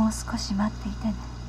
もう少し待っていてね。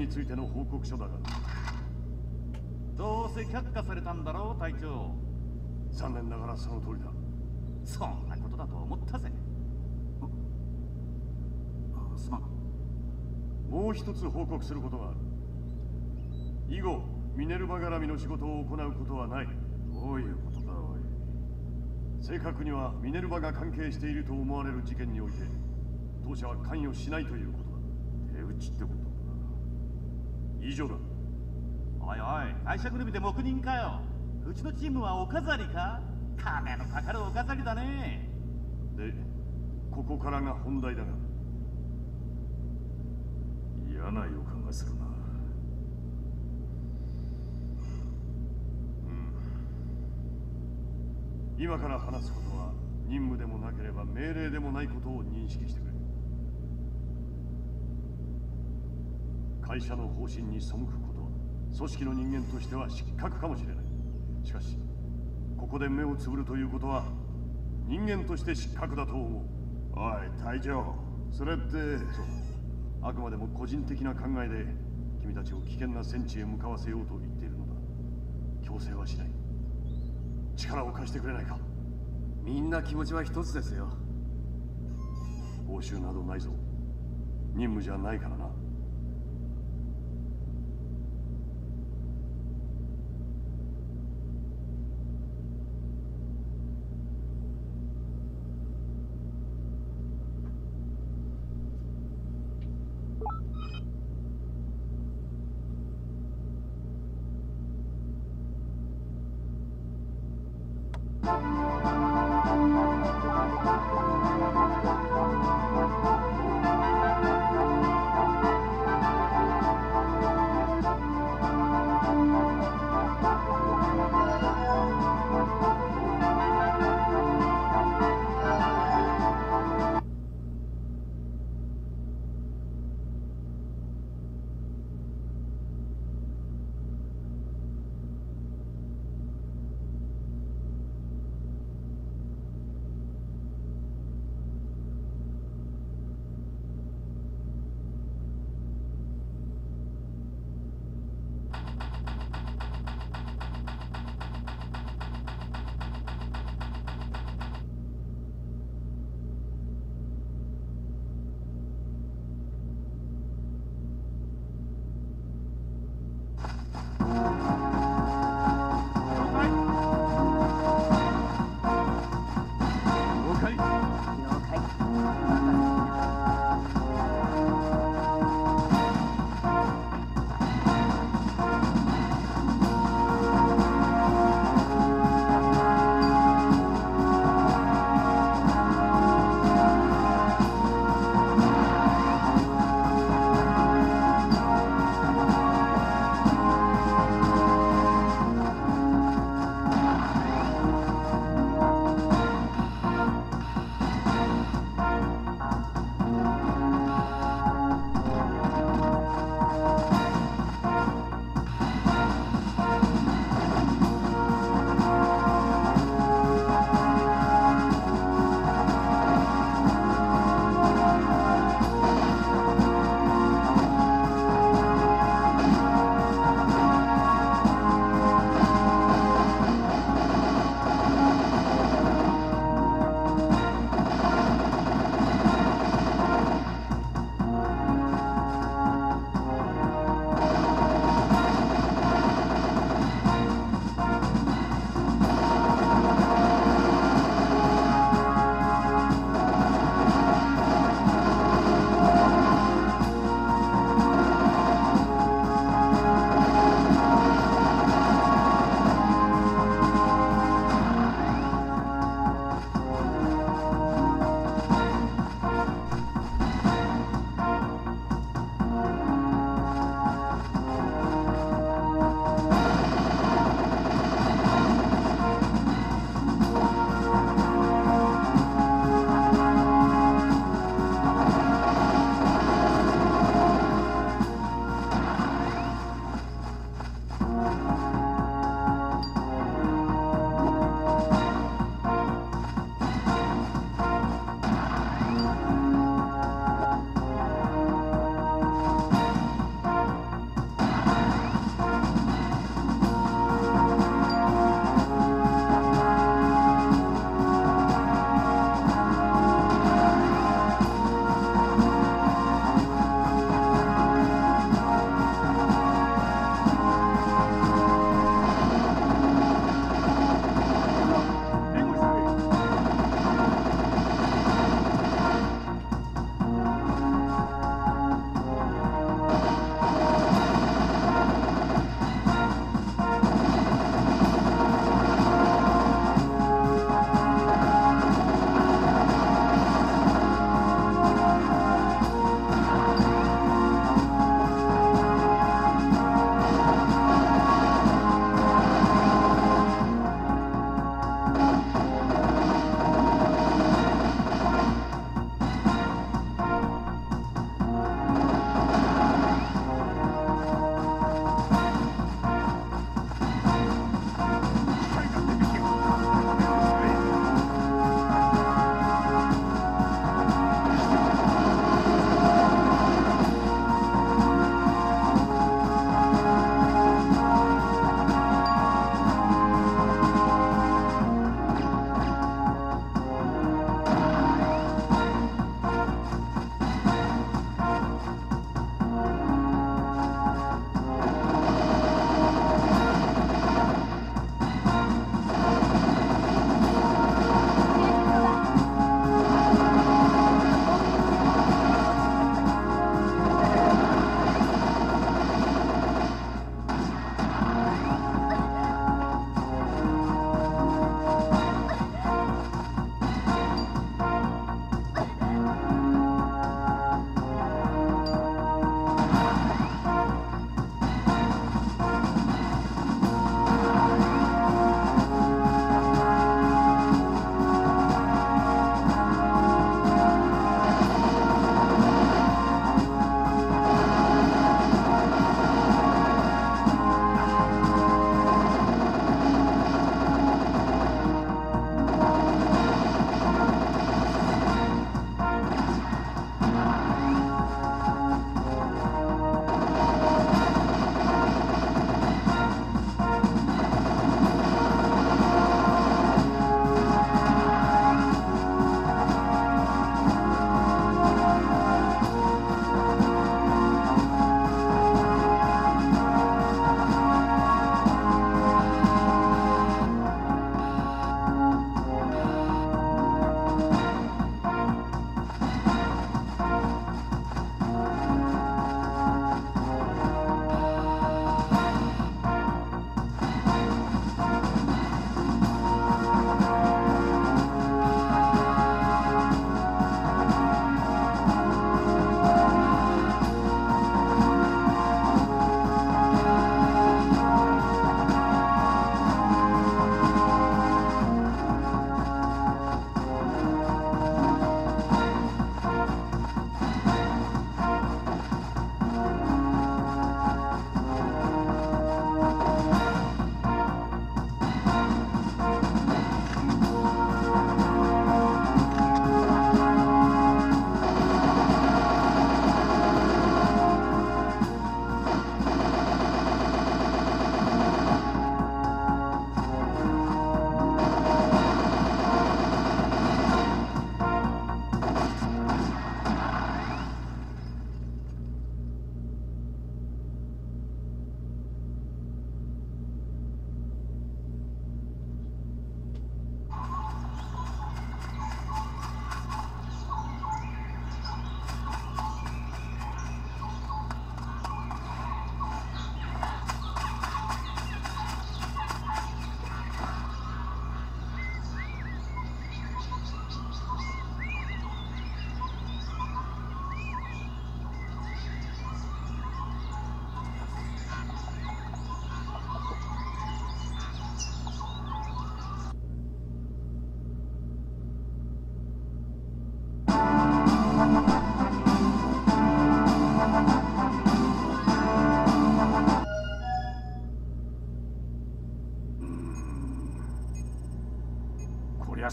についての報告書だがどうせ却下されたんだろう隊長。残念ながらその通りだ。そんなことだと思ったぜ。すまん。もう一つ報告することがある。以後ミネルヴァ絡みの仕事を行うことはない。どういうことだおい。正確にはミネルヴァが関係していると思われる事件において当社は関与しないということだ。手打ちってこと。か以上だおいおい会社ぐるみで黙認かようちのチームはお飾りか金のかかるお飾りだねでここからが本題だが嫌な予感がするな今から話すことは任務でもなければ命令でもないことを認識してくれ会社の方針に背くことは組織の人間としては失格かもしれない。しかしここで目をつぶるということは人間として失格だと思う。おい隊長。それってあくまでも個人的な考えで君たちを危険な戦地へ向かわせようと言っているのだ。強制はしない。力を貸してくれないか。みんな気持ちは一つですよ。報酬などないぞ。任務じゃないから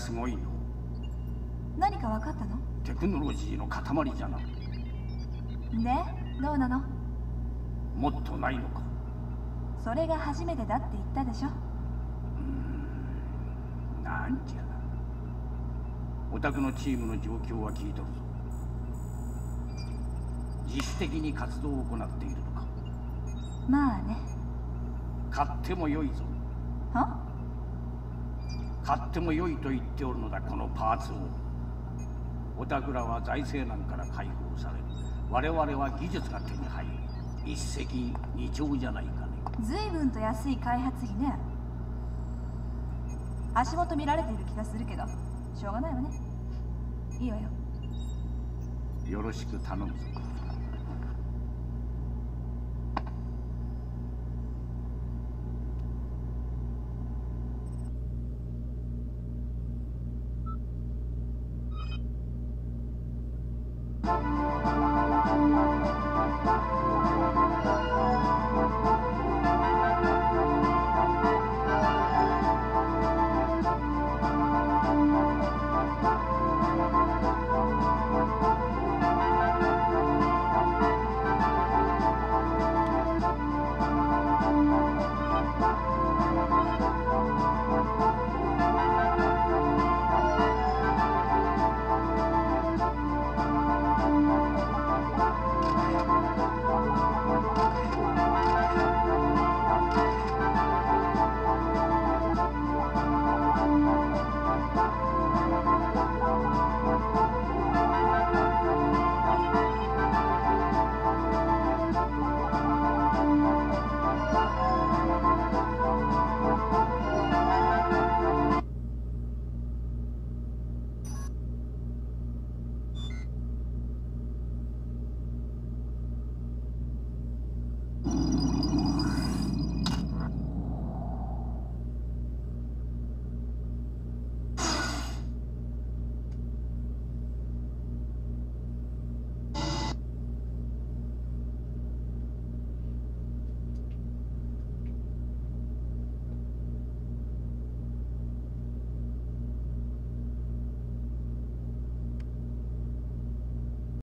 すごいの。何か分かったの？テクノロジーの塊じゃなでどうなの？もっとないのか。それが初めてだって言ったでしょ？なんじゃお宅のチームの状況は聞いとるぞ。自主的に活動を行っているのか。まあね。買ってもよいぞ。は？買ってもよいと言っておるのだこのパーツを。お宅らは財政難から解放され我々は技術が手に入る一石二鳥じゃないかね。随分と安い開発費ね。足元見られている気がするけどしょうがないわね。いいわよ。よろしく頼むぞ